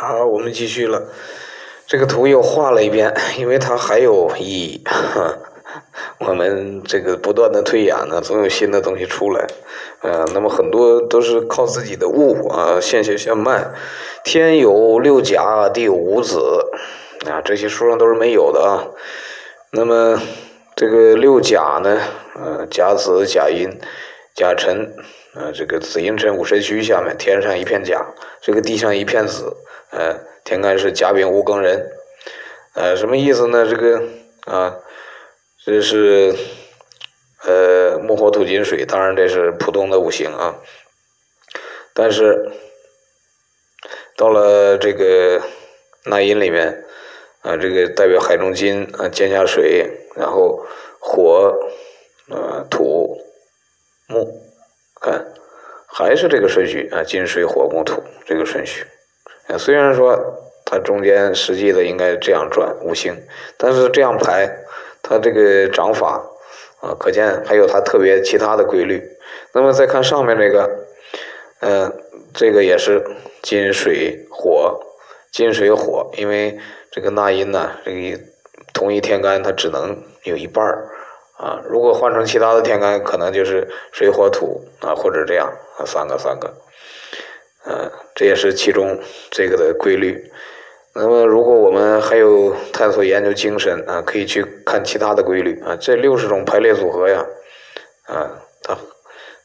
好，我们继续了。这个图又画了一遍，因为它还有意义。我们这个不断的推演呢，总有新的东西出来。呃，那么很多都是靠自己的悟啊，现学现卖。天有六甲，地有五子啊，这些书上都是没有的啊。那么这个六甲呢，呃，甲子、甲寅、甲辰，啊，这个子寅辰午申戌下面，天上一片甲，这个地上一片子。呃，天干是甲丙戊庚壬，呃，什么意思呢？这个啊，这是呃木火土金水，当然这是普通的五行啊。但是到了这个纳音里面啊，这个代表海中金啊，剑下水，然后火啊土木，看还是这个顺序啊，金水火木土这个顺序。虽然说它中间实际的应该这样转五行，但是这样排，它这个掌法啊，可见还有它特别其他的规律。那么再看上面这个，嗯，这个也是金水火，金水火，因为这个纳音呢，这个同一天干它只能有一半儿啊。如果换成其他的天干，可能就是水火土啊，或者这样啊，三个三个。呃，这也是其中这个的规律。那么，如果我们还有探索研究精神啊，可以去看其他的规律啊。这六十种排列组合呀，啊，它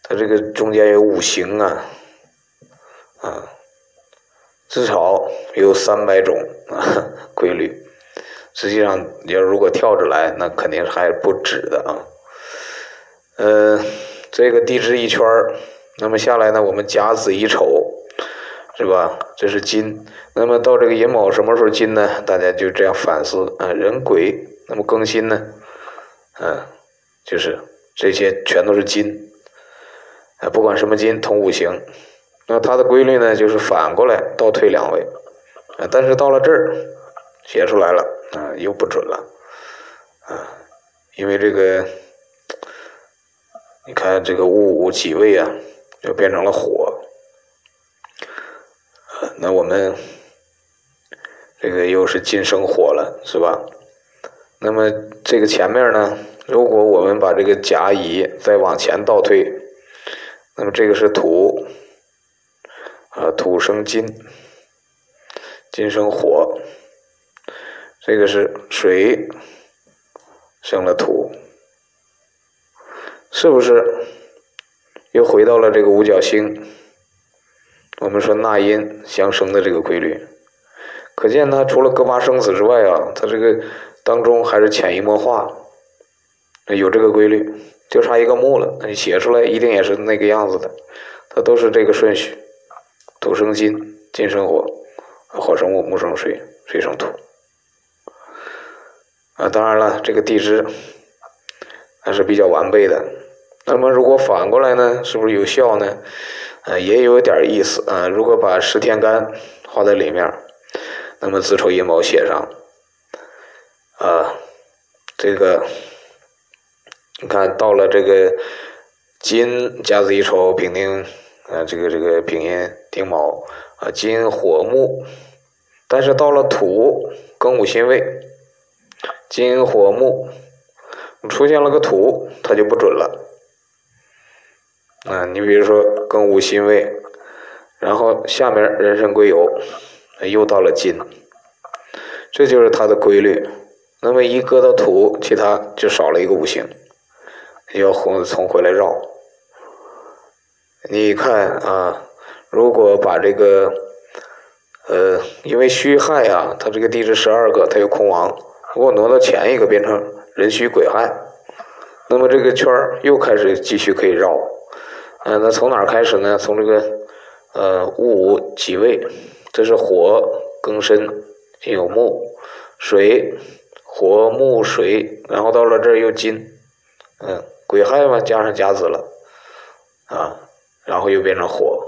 它这个中间有五行啊，啊，至少有三百种啊规律。实际上，你要如果跳着来，那肯定还不止的啊。呃，这个地支一圈那么下来呢，我们甲子乙丑。是吧？这是金，那么到这个寅卯什么时候金呢？大家就这样反思啊。人鬼，那么庚辛呢？嗯，就是这些全都是金啊，不管什么金，同五行。那它的规律呢，就是反过来倒退两位啊。但是到了这儿写出来了啊，又不准了啊，因为这个你看这个戊午己未啊，就变成了火。那我们这个又是金生火了，是吧？那么这个前面呢，如果我们把这个甲乙再往前倒退，那么这个是土，啊，土生金，金生火，这个是水生了土，是不是又回到了这个五角星？我们说纳音相生的这个规律，可见它除了各八生死之外啊，它这个当中还是潜移默化，有这个规律，就差一个木了，那你写出来一定也是那个样子的，它都是这个顺序：土生金，金生火，火生木，木生水，水生土。啊，当然了，这个地支还是比较完备的。那么如果反过来呢，是不是有效呢？呃，也有点意思啊。如果把十天干画在里面，那么子丑寅卯写上，啊，这个你看到了这个金甲子乙丑丙丁，啊，这个这个丙寅丁卯啊，金火木，但是到了土庚午辛未，金火木出现了个土，它就不准了。啊，你比如说庚午辛未，然后下面壬申癸酉，又到了金，这就是它的规律。那么一搁到土，其他就少了一个五行，要从从回来绕。你看啊，如果把这个，呃，因为戌亥啊，它这个地支十二个，它有空亡，如果挪到前一个变成壬戌癸亥，那么这个圈儿又开始继续可以绕。嗯，那从哪儿开始呢？从这个，呃，戊午己未，这是火庚申，有木，水，火木水，然后到了这儿又金，嗯，癸亥嘛，加上甲子了，啊，然后又变成火，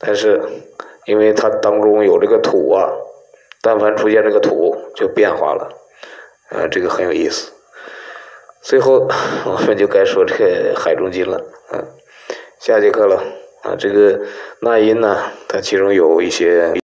但是因为它当中有这个土啊，但凡出现这个土就变化了，呃，这个很有意思。最后我们就该说这个海中金了。嗯，下节课了啊，这个那音呢，它其中有一些。